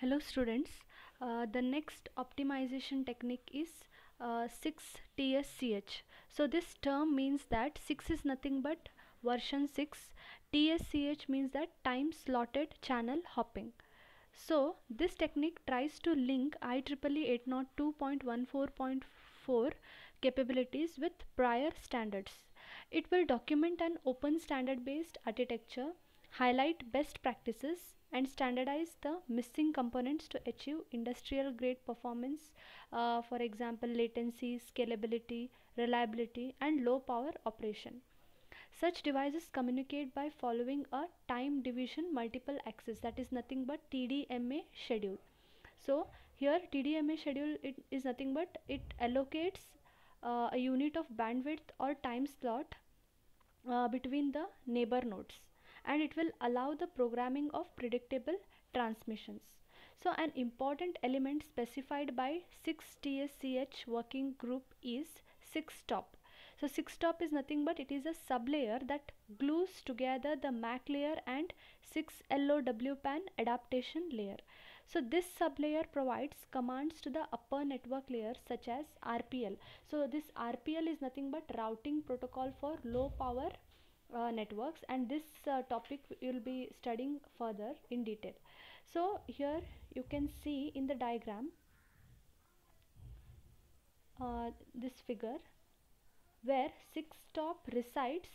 Hello students, uh, the next optimization technique is uh, 6TSCH. So this term means that 6 is nothing but version 6, TSCH means that time slotted channel hopping. So this technique tries to link IEEE 802.14.4 capabilities with prior standards. It will document an open standard based architecture, highlight best practices and standardize the missing components to achieve industrial grade performance uh, for example latency, scalability, reliability and low power operation. Such devices communicate by following a time division multiple access that is nothing but TDMA schedule. So here TDMA schedule it is nothing but it allocates uh, a unit of bandwidth or time slot uh, between the neighbor nodes and it will allow the programming of predictable transmissions. So an important element specified by 6TSCH working group is 6top. So 6top is nothing but it is a sublayer that glues together the MAC layer and 6LOWPAN adaptation layer. So this sublayer provides commands to the upper network layer such as RPL. So this RPL is nothing but routing protocol for low power uh, networks and this uh, topic you will be studying further in detail. So here you can see in the diagram uh, this figure where 6 stop resides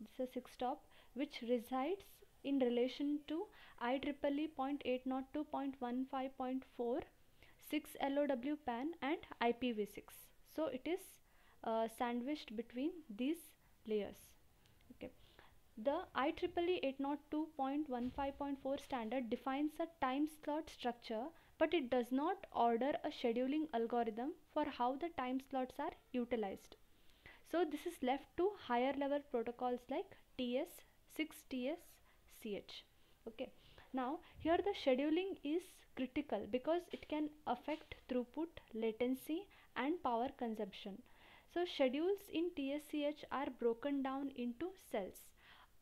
this is 6top which resides in relation to IEEE 802.15.4 6 LOW PAN and IPv6 so it is uh, sandwiched between these layers okay. The IEEE 802.15.4 standard defines a time slot structure but it does not order a scheduling algorithm for how the time slots are utilized. So this is left to higher level protocols like TS 6TS CH okay. Now here the scheduling is critical because it can affect throughput latency and power consumption so schedules in TSCH are broken down into cells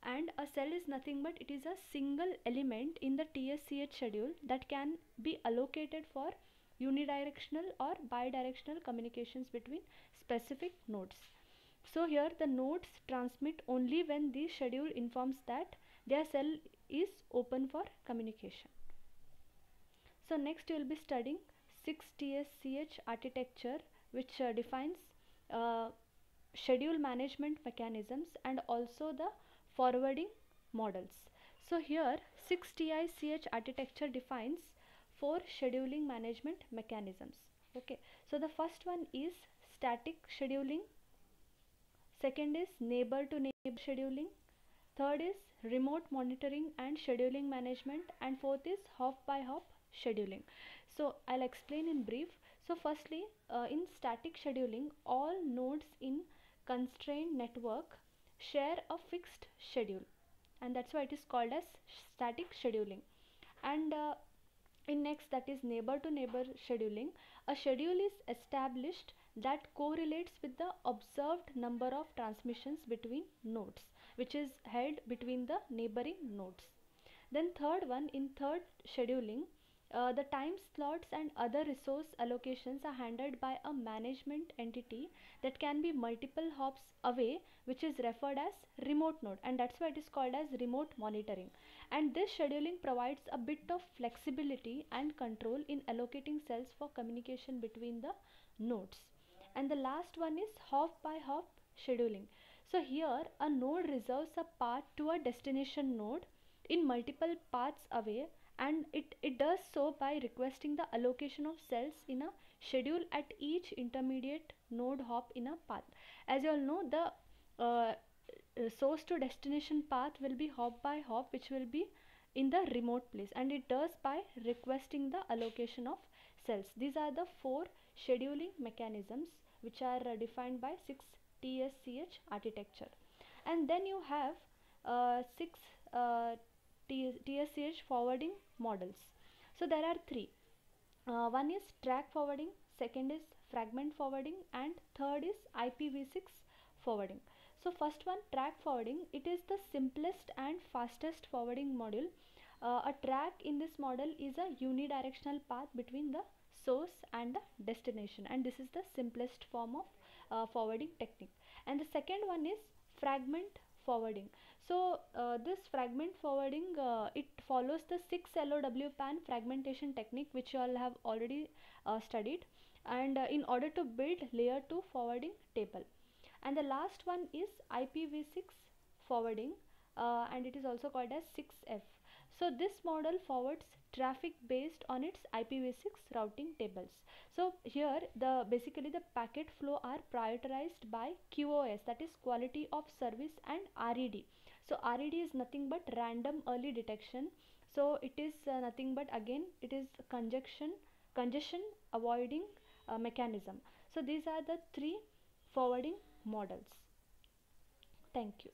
and a cell is nothing but it is a single element in the TSCH schedule that can be allocated for unidirectional or bidirectional communications between specific nodes. So here the nodes transmit only when the schedule informs that their cell is open for communication. So next you will be studying 6TSCH architecture which uh, defines uh, schedule management mechanisms and also the forwarding models. So here 6TiSCH architecture defines four scheduling management mechanisms. Okay, so the first one is static scheduling, second is neighbor to neighbor scheduling, third is remote monitoring and scheduling management and fourth is hop by hop scheduling. So I'll explain in brief. So firstly uh, in static scheduling all nodes in constrained network share a fixed schedule and that's why it is called as static scheduling. And uh, in next that is neighbor to neighbor scheduling a schedule is established that correlates with the observed number of transmissions between nodes which is held between the neighboring nodes. Then third one in third scheduling uh, the time slots and other resource allocations are handled by a management entity that can be multiple hops away which is referred as remote node and that's why it is called as remote monitoring. And this scheduling provides a bit of flexibility and control in allocating cells for communication between the nodes. And the last one is hop by hop scheduling. So here a node reserves a path to a destination node in multiple paths away and it, it does so by requesting the allocation of cells in a schedule at each intermediate node hop in a path. As you all know the uh, source to destination path will be hop by hop which will be in the remote place and it does by requesting the allocation of cells. These are the four scheduling mechanisms which are uh, defined by 6 TSCH architecture and then you have uh, 6 uh, TSCH forwarding models. So there are three. Uh, one is track forwarding, second is fragment forwarding and third is IPv6 forwarding. So first one track forwarding it is the simplest and fastest forwarding module uh, a track in this model is a unidirectional path between the source and the destination and this is the simplest form of uh, forwarding technique and the second one is fragment forwarding so uh, this fragment forwarding uh, it follows the 6 LOW pan fragmentation technique which you all have already uh, studied and uh, in order to build layer 2 forwarding table and the last one is IPv6 forwarding uh, and it is also called as 6F so this model forwards traffic based on its IPv6 routing tables. So here the basically the packet flow are prioritized by QoS that is quality of service and RED. So RED is nothing but random early detection. So it is uh, nothing but again it is conjunction congestion avoiding uh, mechanism. So these are the three forwarding models. Thank you.